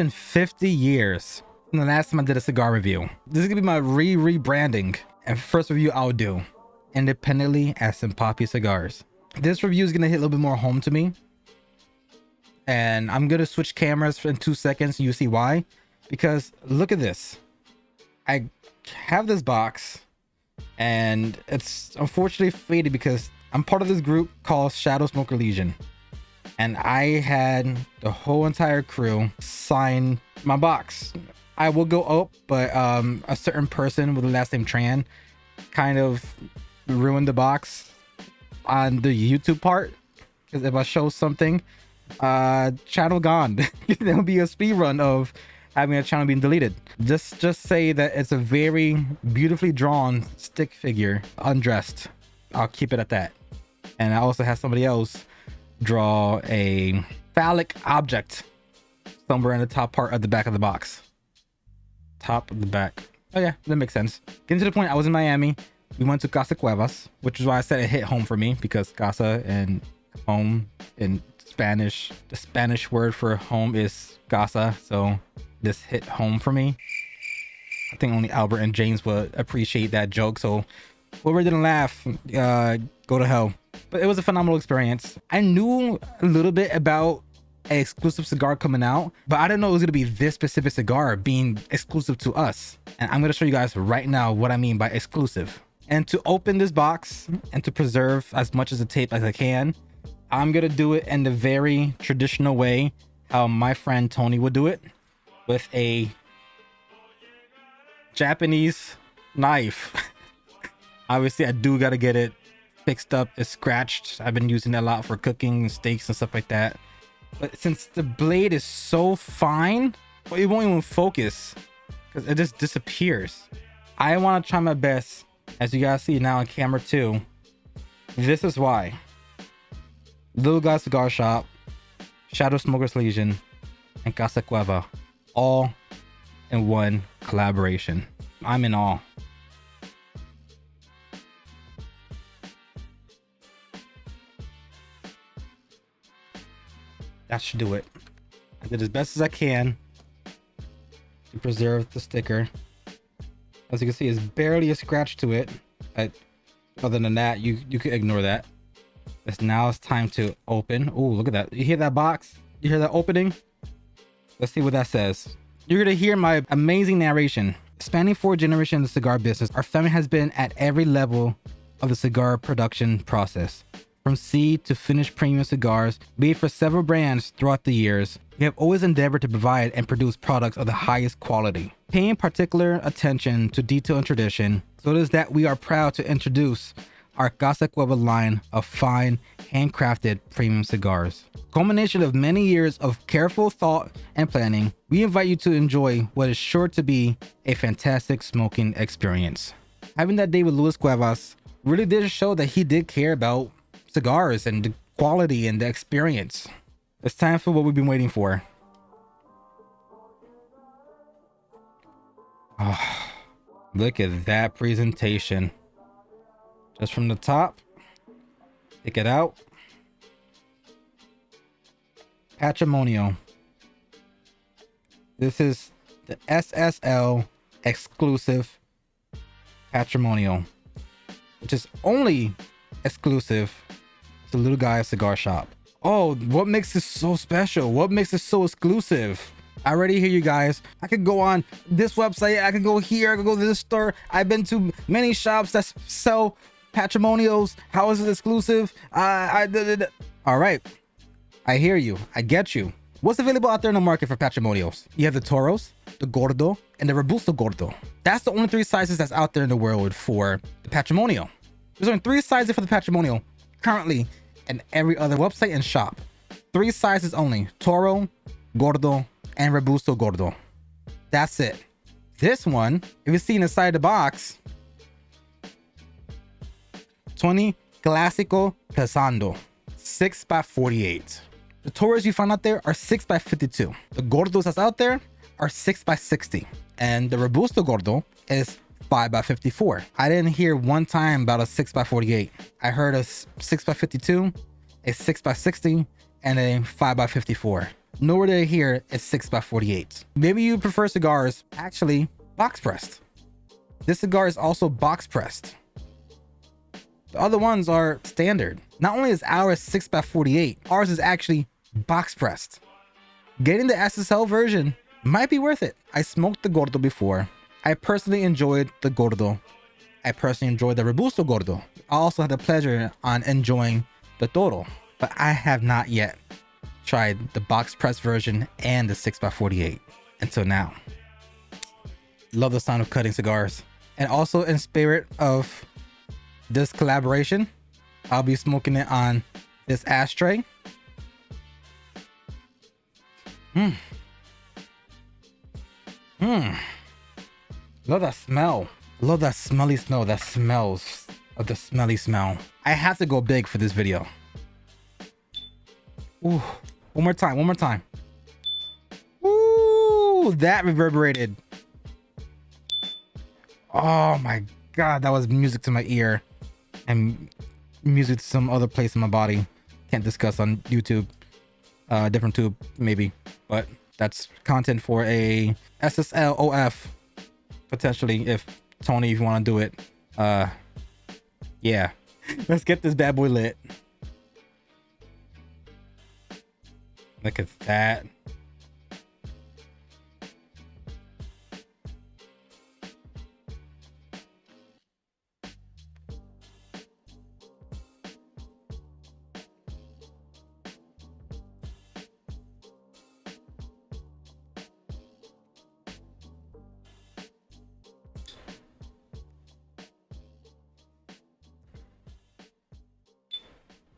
Been 50 years the last time I did a cigar review. This is gonna be my re-rebranding and first review I'll do independently as Senpapi Cigars. This review is gonna hit a little bit more home to me. And I'm gonna switch cameras in two seconds you see why. Because look at this. I have this box and it's unfortunately faded because I'm part of this group called Shadow Smoker Legion and I had the whole entire crew sign my box. I will go up, but um, a certain person with the last name Tran kind of ruined the box on the YouTube part. Because if I show something, uh, channel gone. There'll be a speed run of having a channel being deleted. Just just say that it's a very beautifully drawn stick figure, undressed. I'll keep it at that. And I also have somebody else draw a phallic object somewhere in the top part of the back of the box. Top of the back. Oh yeah, that makes sense. Getting to the point, I was in Miami. We went to Casa Cuevas, which is why I said it hit home for me because Casa and home in Spanish, the Spanish word for home is Casa. So this hit home for me. I think only Albert and James would appreciate that joke. So whoever didn't laugh, uh, go to hell. But it was a phenomenal experience. I knew a little bit about an exclusive cigar coming out, but I didn't know it was gonna be this specific cigar being exclusive to us. And I'm gonna show you guys right now what I mean by exclusive. And to open this box and to preserve as much of the tape as I can, I'm gonna do it in the very traditional way, how my friend Tony would do it, with a Japanese knife. Obviously, I do gotta get it fixed up. It's scratched. I've been using it a lot for cooking steaks and stuff like that. But since the blade is so fine, it won't even focus because it just disappears. I want to try my best, as you guys see now on camera too. This is why. Little Guy Cigar Shop, Shadow Smokers Legion, and Casa Cueva, all in one collaboration. I'm in awe. That should do it. I did as best as I can to preserve the sticker. As you can see, it's barely a scratch to it. Other than that, you, you can ignore that. It's now it's time to open. Oh, look at that. You hear that box? You hear that opening? Let's see what that says. You're to hear my amazing narration. Spanning four generations of the cigar business, our family has been at every level of the cigar production process. From seed to finished premium cigars, made for several brands throughout the years, we have always endeavored to provide and produce products of the highest quality. Paying particular attention to detail and tradition, so it is that we are proud to introduce our Casa Cueva line of fine, handcrafted premium cigars. Culmination of many years of careful thought and planning, we invite you to enjoy what is sure to be a fantastic smoking experience. Having that day with Luis Cuevas really did show that he did care about cigars and the quality and the experience. It's time for what we've been waiting for. Oh, look at that presentation. Just from the top. Take it out. Patrimonio. This is the SSL exclusive Patrimonio, which is only exclusive to Little Guy Cigar Shop. Oh, what makes this so special? What makes it so exclusive? I already hear you guys. I could go on this website. I could go here. I could go to this store. I've been to many shops that sell patrimonials. How is it exclusive? Uh, I, all right. I hear you. I get you. What's available out there in the market for patrimonials? You have the Toros, the Gordo, and the Robusto Gordo. That's the only three sizes that's out there in the world for the patrimonial. There's only three sizes for the patrimonial currently in every other website and shop. Three sizes only, Toro, Gordo, and Robusto Gordo. That's it. This one, if you see inside the box, 20 Clásico Prensado, 6 by 48 The Toros you find out there are 6 by 52 The Gordos that's out there are 6 by 60 And the Robusto Gordo is 5 by 54 I didn't hear one time about a 6 by 48 I heard a 6 by 52 a 6 by 60 and a 5 by 54 nowhere near here is 6x48. Maybe you prefer cigars actually box pressed. This cigar is also box pressed. The other ones are standard. Not only is ours 6x48, ours is actually box pressed. Getting the SSL version might be worth it. I smoked the Gordo before. I personally enjoyed the Gordo. I personally enjoyed the Robusto Gordo. I also had the pleasure on enjoying the Toro, but I have not yet tried the box press version and the 6x48 until now. Love the sound of cutting cigars. And also in spirit of this collaboration, I'll be smoking it on this ashtray. Hmm. Hmm. Love that smell. Love that smelly smell that smells of the smelly smell. I have to go big for this video. Ooh. One more time. One more time. Ooh, that reverberated. Oh my god, that was music to my ear and music to some other place in my body. Can't discuss on YouTube. Uh, different tube, maybe, but that's content for a SSLOF potentially if Tony, if you want to do it. Uh, yeah, let's get this bad boy lit. Look at that.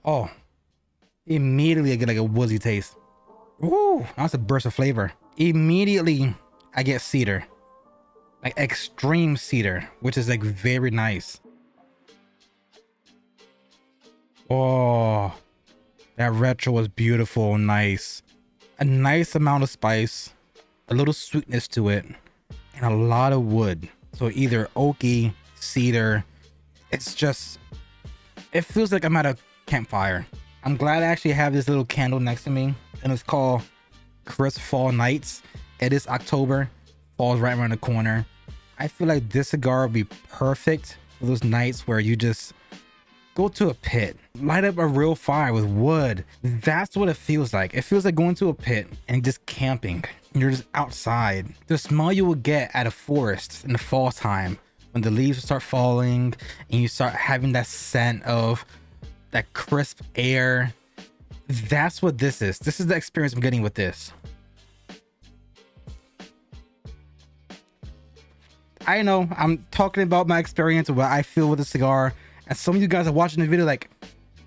Oh, immediately I get like a woozy taste. Ooh, that's a burst of flavor. Immediately I get cedar, like extreme cedar, which is like very nice. Oh, that retro was beautiful, nice. A nice amount of spice, a little sweetness to it, and a lot of wood. So either oaky, cedar, it's just, it feels like I'm at a campfire. I'm glad I actually have this little candle next to me and it's called Crisp Fall Nights. It is October, fall's right around the corner. I feel like this cigar would be perfect for those nights where you just go to a pit, light up a real fire with wood. That's what it feels like. It feels like going to a pit and just camping. You're just outside. The smell you will get at a forest in the fall time when the leaves start falling and you start having that scent of that crisp air. That's what this is. This is the experience I'm getting with this. I know I'm talking about my experience what I feel with a cigar. And some of you guys are watching the video like,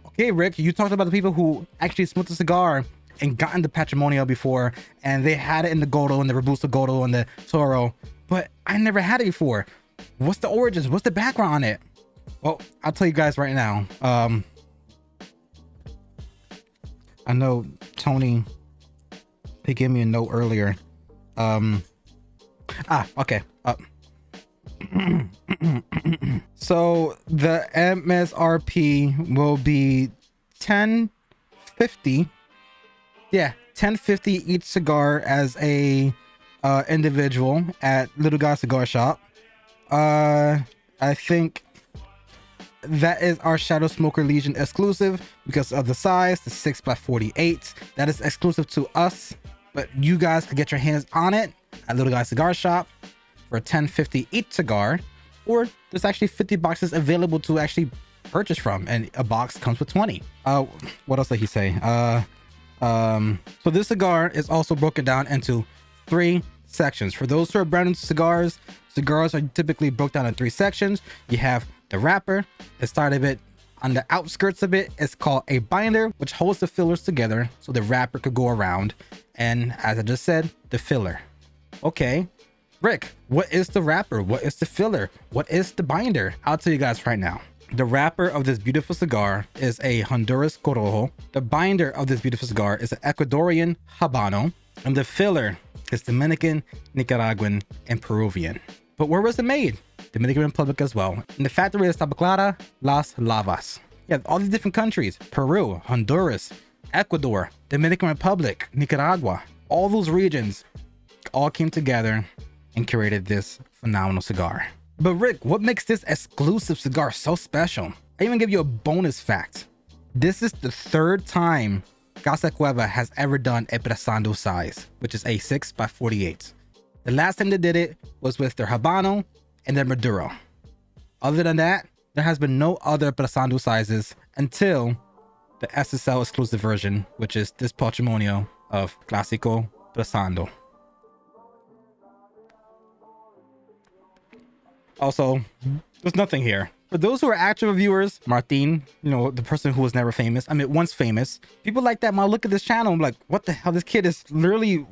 okay, Rick, you talked about the people who actually smoked a cigar and gotten the Patrimonio before, and they had it in the Gordo and the Robusto Gordo and the Toro, but I never had it before. What's the origins? What's the background on it? Well, I'll tell you guys right now. Um, I know Tony, he gave me a note earlier. Um, ah, okay. Uh, so the MSRP will be 1050. Yeah, 1050 each cigar as a uh, individual at Little Guy Cigar Shop. Uh, I think that is our Shadow Smoker Legion exclusive because of the size, the 6x48. That is exclusive to us, but you guys can get your hands on it at Little Guy Cigar Shop for 1050 each cigar, or there's actually 50 boxes available to actually purchase from, and a box comes with 20. Uh, what else did he say? Uh, um, so this cigar is also broken down into three sections. For those who are brand new cigars, cigars are typically broken down in three sections. You have the wrapper, the start of it, on the outskirts of it is called a binder, which holds the fillers together so the wrapper could go around. And as I just said, the filler. Okay, Rick, what is the wrapper? What is the filler? What is the binder? I'll tell you guys right now. The wrapper of this beautiful cigar is a Honduras Corojo. The binder of this beautiful cigar is an Ecuadorian Habano. And the filler is Dominican, Nicaraguan, and Peruvian. But where was it made? Dominican Republic as well. And the factory is Tabacalera Las Lavas. Yeah, all these different countries. Peru, Honduras, Ecuador, Dominican Republic, Nicaragua, all those regions all came together and created this phenomenal cigar. But Rick, what makes this exclusive cigar so special? I even give you a bonus fact. This is the third time Casa Cueva has ever done a Prensado size, which is a 6 by 48. The last time they did it was with their Habano and then Maduro. Other than that, there has been no other Prensado sizes until the SSL exclusive version, which is this Patrimonio of Clásico Prensado. Also, there's nothing here. For those who are actual viewers, Martin, you know, the person who was never famous, I mean, once famous, people like that might look at this channel and like, what the hell? This kid is literally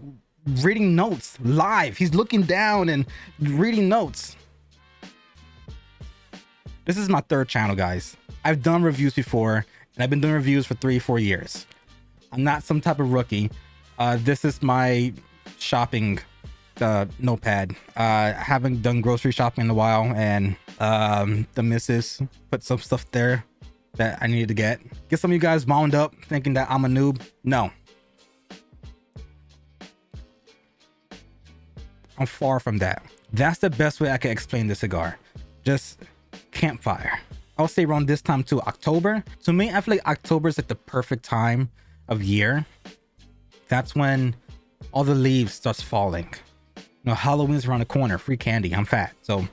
reading notes live. He's looking down and reading notes. This is my third channel, guys. I've done reviews before, and I've been doing reviews for three, four years. I'm not some type of rookie. Uh, this is my shopping uh, notepad. Uh, haven't done grocery shopping in a while, and um, the missus put some stuff there that I needed to get. Get some of you guys wound up thinking that I'm a noob. No. I'm far from that. That's the best way I can explain the cigar. Just campfire. I'll say around this time to October. To me, I feel like October is like the perfect time of year. That's when all the leaves starts falling. You know, Halloween's around the corner. Free candy. I'm fat. So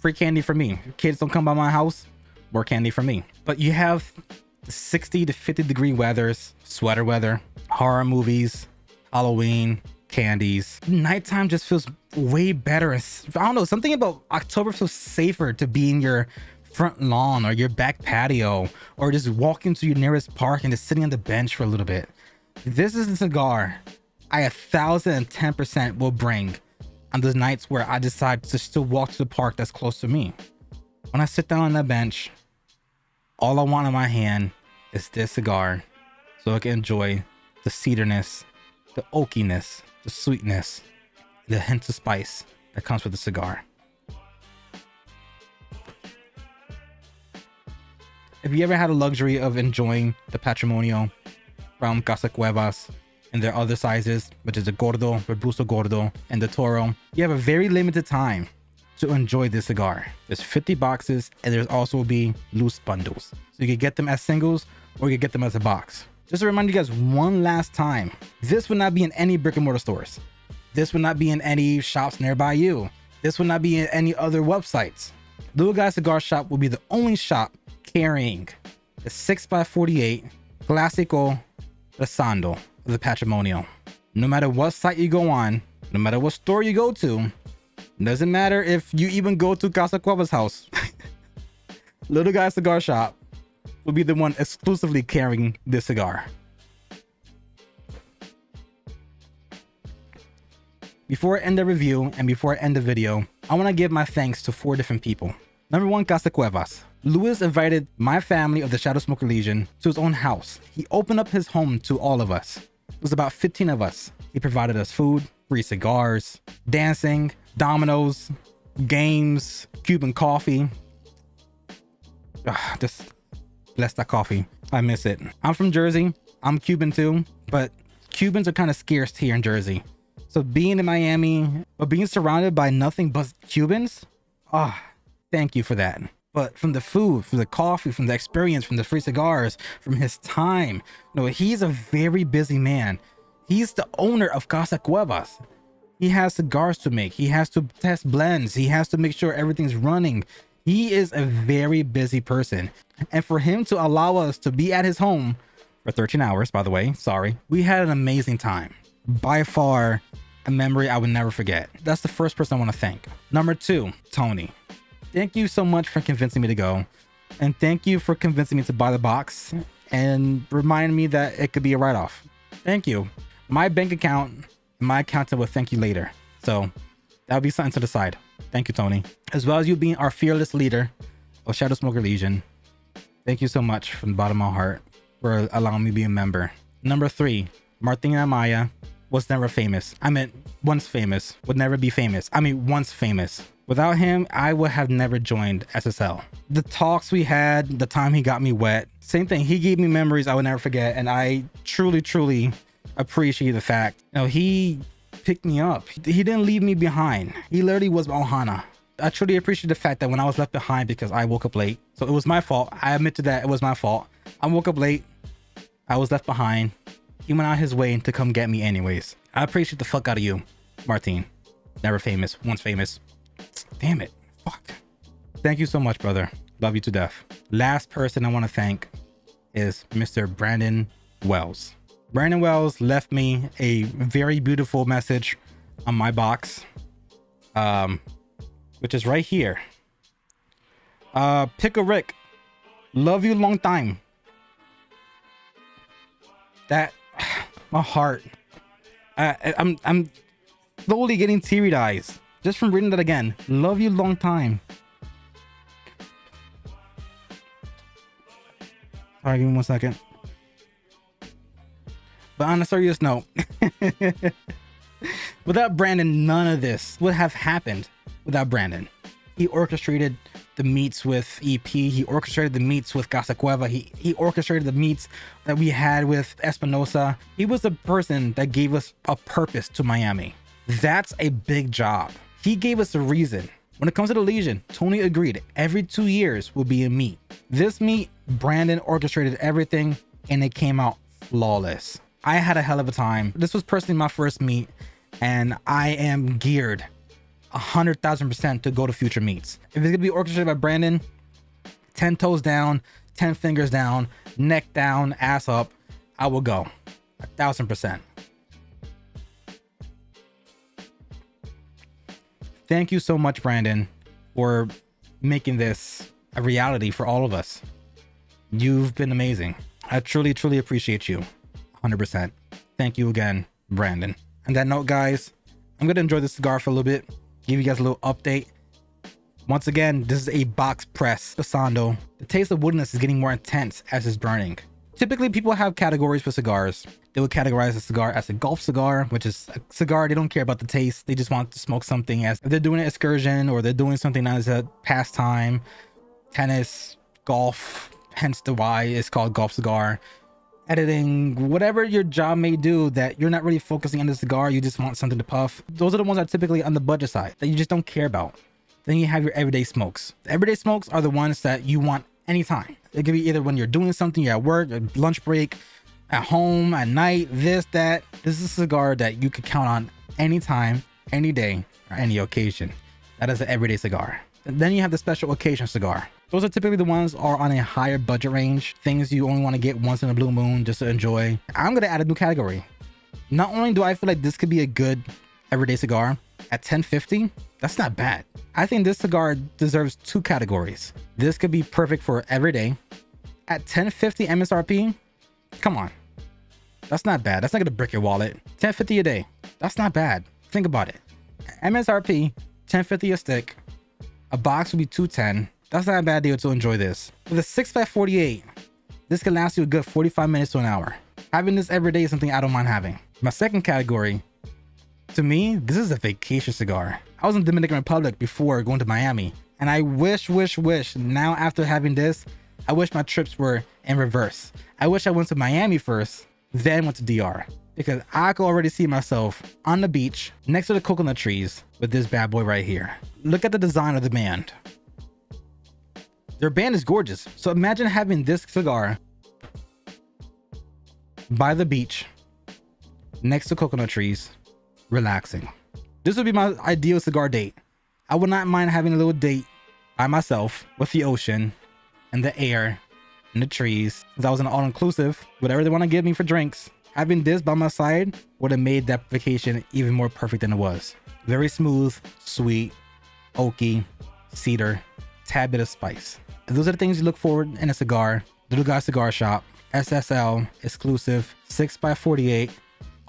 free candy for me. Kids don't come by my house. More candy for me. But you have 60 to 50 degree weathers, sweater weather, horror movies, Halloween, candies. Nighttime just feels way better. I don't know, something about October feels safer to be in your front lawn or your back patio or just walking to your nearest park and just sitting on the bench for a little bit. This is a cigar I a thousand and ten percent will bring on those nights where I decide to still walk to the park that's close to me. When I sit down on that bench, all I want in my hand is this cigar so I can enjoy the cederness, the oakiness, the sweetness, the hint of spice that comes with the cigar. If you ever had the luxury of enjoying the Patrimonio from Casa Cuevas and their other sizes, which is the Gordo, Robusto Gordo, and the Toro, you have a very limited time to enjoy this cigar. There's 50 boxes and there's also be loose bundles. So you can get them as singles or you can get them as a box. Just to remind you guys one last time, this would not be in any brick and mortar stores. This would not be in any shops nearby you. This would not be in any other websites. Little Guy Cigar Shop will be the only shop carrying the 6x48 Clásico Prensado of the Patrimonio. No matter what site you go on, no matter what store you go to, doesn't matter if you even go to Casa Cueva's house. Little Guy Cigar Shop will be the one exclusively carrying this cigar. Before I end the review and before I end the video, I want to give my thanks to four different people. Number one, Casa Cuevas. Luis invited my family of the Shadow Smoker Legion to his own house. He opened up his home to all of us. It was about 15 of us. He provided us food, free cigars, dancing, dominoes, games, Cuban coffee. Ah, Ugh, just bless that coffee. I miss it. I'm from Jersey. I'm Cuban too, but Cubans are kind of scarce here in Jersey. So being in Miami, but being surrounded by nothing but Cubans, ah, oh, thank you for that. But from the food, from the coffee, from the experience, from the free cigars, from his time, know, he's a very busy man. He's the owner of Casa Cuevas. He has cigars to make. He has to test blends. He has to make sure everything's running. He is a very busy person. And for him to allow us to be at his home for 13 hours, by the way, sorry, we had an amazing time. By far, a memory I would never forget. That's the first person I want to thank. Number two, Tony. Thank you so much for convincing me to go. And thank you for convincing me to buy the box and remind me that it could be a write-off. Thank you. My bank account, my accountant will thank you later. So that'll be something to decide. Thank you, Tony. As well as you being our fearless leader of Shadow Smoker Legion. Thank you so much from the bottom of my heart for allowing me to be a member. Number three, Martina Amaya was never famous. I meant once famous, would never be famous. I mean, once famous. Without him, I would have never joined SSL. The talks we had, the time he got me wet, same thing. He gave me memories I would never forget. And I truly, truly appreciate the fact, you know, he picked me up. He didn't leave me behind. He literally was Ohana. I truly appreciate the fact that when I was left behind because I woke up late. So it was my fault. I admit to that. It was my fault. I woke up late. I was left behind. He went out his way to come get me anyways. I appreciate the fuck out of you, Martin. Never famous, once famous. Damn it. Fuck. Thank you so much, brother. Love you to death. Last person I want to thank is Mr. Brandon Wells. Brandon Wells left me a very beautiful message on my box, um, which is right here. Uh, Pick a Rick, love you long time. That, my heart. I, I'm, I'm slowly getting teary eyes just from reading that again. Love you long time. All right, give me one second. But on a serious note, without Brandon, none of this would have happened without Brandon. He orchestrated the meets with EP. He orchestrated the meets with Casa Cueva. He, he orchestrated the meets that we had with Espinosa. He was the person that gave us a purpose to Miami. That's a big job. He gave us a reason. When it comes to the Legion, Tony agreed every two years will be a meet. This meet, Brandon orchestrated everything and it came out flawless. I had a hell of a time. This was personally my first meet and I am geared a hundred thousand percent to go to future meets. If it's gonna be orchestrated by Brandon, 10 toes down, 10 fingers down, neck down, ass up, I will go a thousand percent. thank you so much, Brandon, for making this a reality for all of us. You've been amazing. I truly, truly appreciate you. 100%. Thank you again, Brandon. On that note, guys, I'm going to enjoy the cigar for a little bit, give you guys a little update. Once again, this is a box press Prensado. The taste of woodiness is getting more intense as it's burning. Typically, people have categories for cigars. They would categorize a cigar as a golf cigar, which is a cigar. They don't care about the taste. They just want to smoke something as if they're doing an excursion or they're doing something as a pastime, tennis, golf, hence the why it's called golf cigar. Editing, whatever your job may do that you're not really focusing on the cigar, you just want something to puff. Those are the ones that are typically on the budget side that you just don't care about. Then you have your everyday smokes. The everyday smokes are the ones that you want anytime. It could be either when you're doing something, you're at work, lunch break, at home, at night, this, that. This is a cigar that you could count on anytime, any day, or any occasion. That is an everyday cigar. And then you have the special occasion cigar. Those are typically the ones are on a higher budget range, things you only want to get once in a blue moon just to enjoy. I'm going to add a new category. Not only do I feel like this could be a good everyday cigar at 1050, that's not bad. I think this cigar deserves two categories. This could be perfect for everyday. At 1050 MSRP, come on. That's not bad. That's not gonna brick your wallet. 1050 a day. That's not bad. Think about it. MSRP, 1050 a stick. A box would be 210. That's not a bad deal to enjoy this. With a 6x48, this can last you a good 45 minutes to an hour. Having this every day is something I don't mind having. My second category, to me, this is a vacation cigar. I was in Dominican Republic before going to Miami, and I wish, wish, wish now after having this, I wish my trips were in reverse. I wish I went to Miami first, then went to DR. Because I could already see myself on the beach next to the coconut trees with this bad boy right here. Look at the design of the band. Their band is gorgeous. So imagine having this cigar by the beach next to coconut trees, relaxing. This would be my ideal cigar date. I would not mind having a little date by myself with the ocean and the air and the trees. That was an all-inclusive, whatever they want to give me for drinks. Having this by my side would have made that vacation even more perfect than it was. Very smooth, sweet, oaky, cedar, tad bit of spice. Those are the things you look for in a cigar. Little Guy Cigar Shop, SSL, exclusive, 6x48,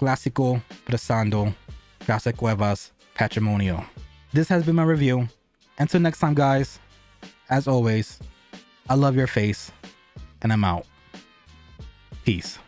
Clásico, Prensado, Casa Cuevas, Patrimonio. This has been my review. Until next time, guys, as always, I love your face, and I'm out. Peace.